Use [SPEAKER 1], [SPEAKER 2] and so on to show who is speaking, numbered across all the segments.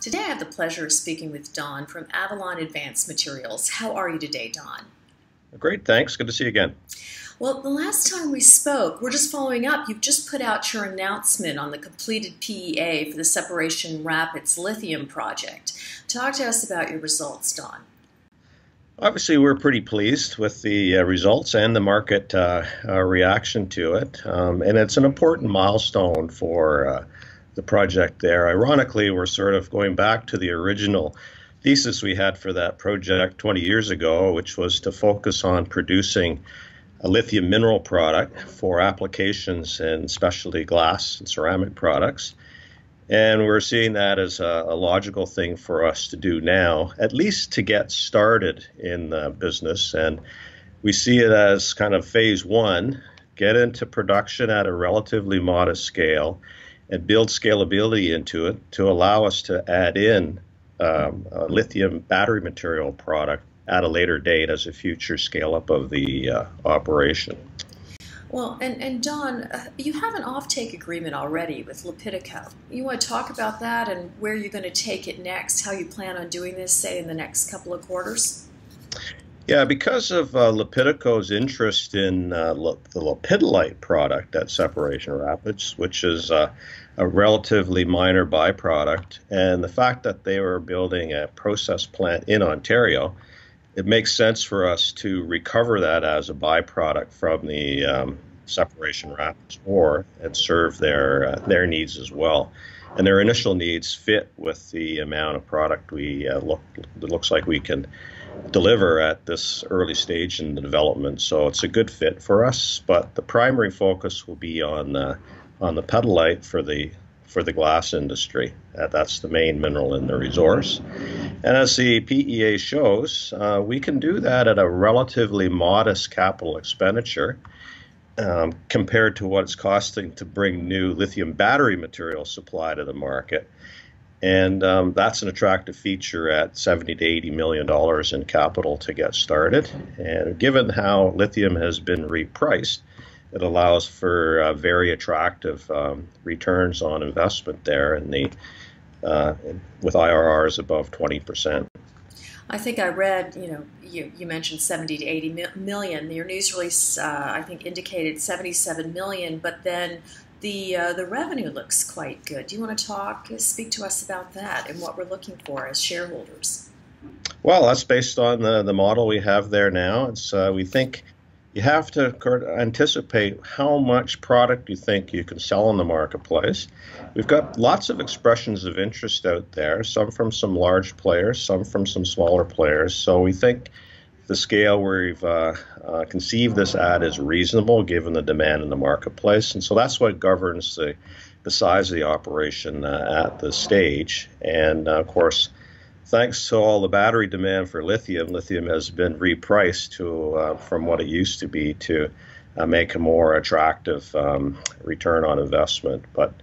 [SPEAKER 1] Today I have the pleasure of speaking with Don from Avalon Advanced Materials. How are you today, Don?
[SPEAKER 2] Great, thanks. Good to see you again.
[SPEAKER 1] Well, the last time we spoke, we're just following up. You've just put out your announcement on the completed PEA for the Separation Rapids Lithium project. Talk to us about your results, Don.
[SPEAKER 2] Obviously, we're pretty pleased with the uh, results and the market uh, uh, reaction to it. Um, and it's an important milestone for uh, the project there. Ironically, we're sort of going back to the original thesis we had for that project 20 years ago, which was to focus on producing a lithium mineral product for applications in specialty glass and ceramic products. And we're seeing that as a, a, logical thing for us to do now, at least to get started in the business. And we see it as kind of phase one get into production at a relatively modest scale and build scalability into it to allow us to add in um, a lithium battery material product at a later date as a future scale up of the uh, operation.
[SPEAKER 1] Well, and, and Don, uh, you have an offtake agreement already with Lepidico. You want to talk about that and where you're going to take it next, how you plan on doing this, say, in the next couple of quarters?
[SPEAKER 2] Yeah, because of uh, Lepidico's interest in uh, the lepidolite product at Separation Rapids, which is a relatively minor byproduct, and the fact that they were building a process plant in Ontario, it makes sense for us to recover that as a byproduct from the um, separation ore and serve their uh, their needs as well. And their initial needs fit with the amount of product we uh, look it looks like we can deliver at this early stage in the development. So it's a good fit for us. But the primary focus will be on uh, on the petalite for the for the glass industry. Uh, that's the main mineral in the resource. And as the PEA shows, uh, we can do that at a relatively modest capital expenditure um, compared to what it's costing to bring new lithium battery material supply to the market. And um, that's an attractive feature at 70 to 80 million dollars in capital to get started. And given how lithium has been repriced, it allows for uh, very attractive um, returns on investment there in the uh, with IRRs above 20%.
[SPEAKER 1] I think I read, you know, you, you mentioned 70 to 80 million. Your news release, uh, I think, indicated 77 million, but then the uh, the revenue looks quite good. Do you want to talk, speak to us about that and what we're looking for as shareholders?
[SPEAKER 2] Well, that's based on the, the model we have there now. It's uh, we think you have to anticipate how much product you think you can sell in the marketplace. We've got lots of expressions of interest out there, some from some large players, some from some smaller players. So we think the scale where we've uh, uh, conceived this at is reasonable given the demand in the marketplace. And so that's what governs the, the size of the operation uh, at this stage. And uh, of course, thanks to all the battery demand for lithium, lithium has been repriced to uh, from what it used to be to uh, make a more attractive um, return on investment. But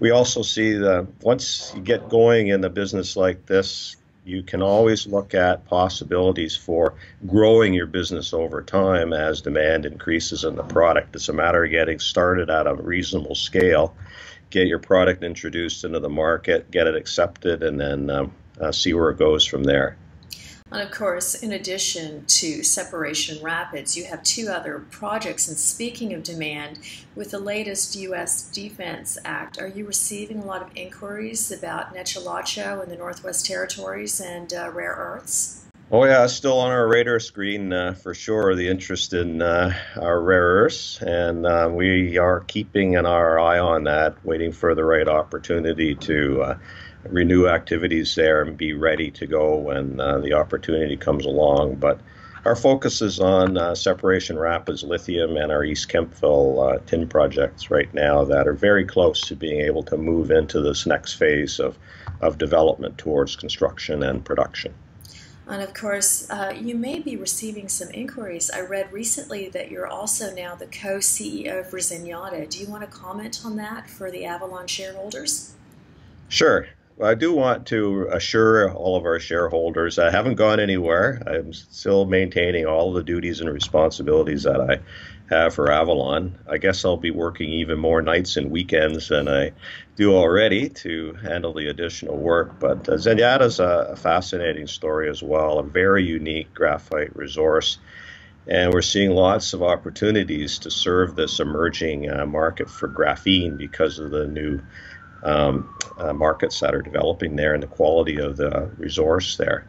[SPEAKER 2] we also see that once you get going in a business like this, you can always look at possibilities for growing your business over time as demand increases in the product. It's a matter of getting started at a reasonable scale, get your product introduced into the market, get it accepted, and then um, uh, see where it goes from there.
[SPEAKER 1] And of course, in addition to Separation Rapids, you have two other projects. And speaking of demand, with the latest U.S. Defense Act, are you receiving a lot of inquiries about Nechalacho in the Northwest Territories and uh, rare earths?
[SPEAKER 2] Oh yeah, still on our radar screen uh, for sure. The interest in uh, our rare earths, and uh, we are keeping an our eye on that, waiting for the right opportunity to uh, renew activities there and be ready to go when uh, the opportunity comes along. But our focus is on uh, Separation Rapids Lithium and our East Kemptville uh, tin projects right now that are very close to being able to move into this next phase of, of development towards construction and production.
[SPEAKER 1] And of course, uh, you may be receiving some inquiries. I read recently that you're also now the co CEO of Zenyatta. Do you want to comment on that for the Avalon shareholders?
[SPEAKER 2] Sure. I do want to assure all of our shareholders I haven't gone anywhere. I'm still maintaining all the duties and responsibilities that I have for Avalon. I guess I'll be working even more nights and weekends than I do already to handle the additional work. But uh, Zenyatta's a, a fascinating story as well, a very unique graphite resource. And we're seeing lots of opportunities to serve this emerging uh, market for graphene because of the new um, uh, markets that are developing there and the quality of the resource there.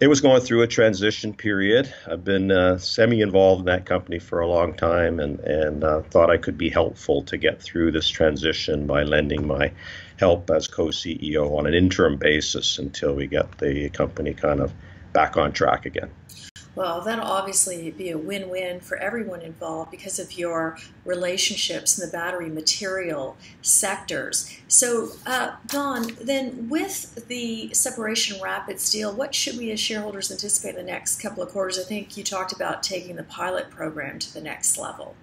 [SPEAKER 2] It was going through a transition period. I've been uh, semi involved in that company for a long time and, and uh, thought I could be helpful to get through this transition by lending my help as co CEO on an interim basis until we get the company kind of back on track again.
[SPEAKER 1] Well, that'll obviously be a win win for everyone involved because of your relationships in the battery material sectors. So, uh, Don, then with the separation rapids deal, what should we as shareholders anticipate in the next couple of quarters? I think you talked about taking the pilot program to the next level.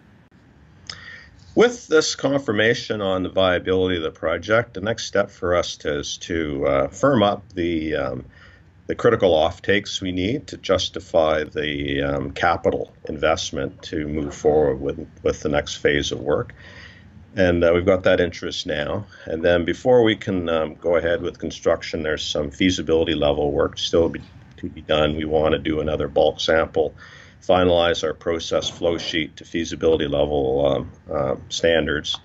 [SPEAKER 2] With this confirmation on the viability of the project, the next step for us is to uh, firm up the um, the critical offtakes we need to justify the um, capital investment to move forward with, with the next phase of work. And uh, we've got that interest now. And then before we can um, go ahead with construction, there's some feasibility level work still be, to be done. We want to do another bulk sample, finalize our process flow sheet to feasibility level um, uh, standards,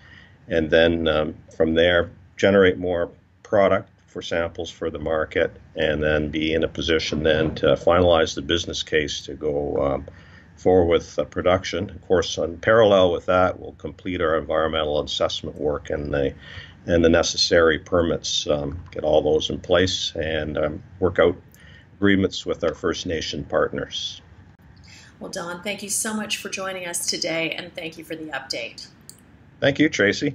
[SPEAKER 2] and then um, from there generate more product for samples for the market and then be in a position then to finalize the business case to go um, forward with uh, production. Of course, in parallel with that, we'll complete our environmental assessment work and the and the necessary permits, um, get all those in place, and um, work out agreements with our First Nation partners.
[SPEAKER 1] Well, Don, thank you so much for joining us today, and thank you for the update.
[SPEAKER 2] Thank you, Tracy.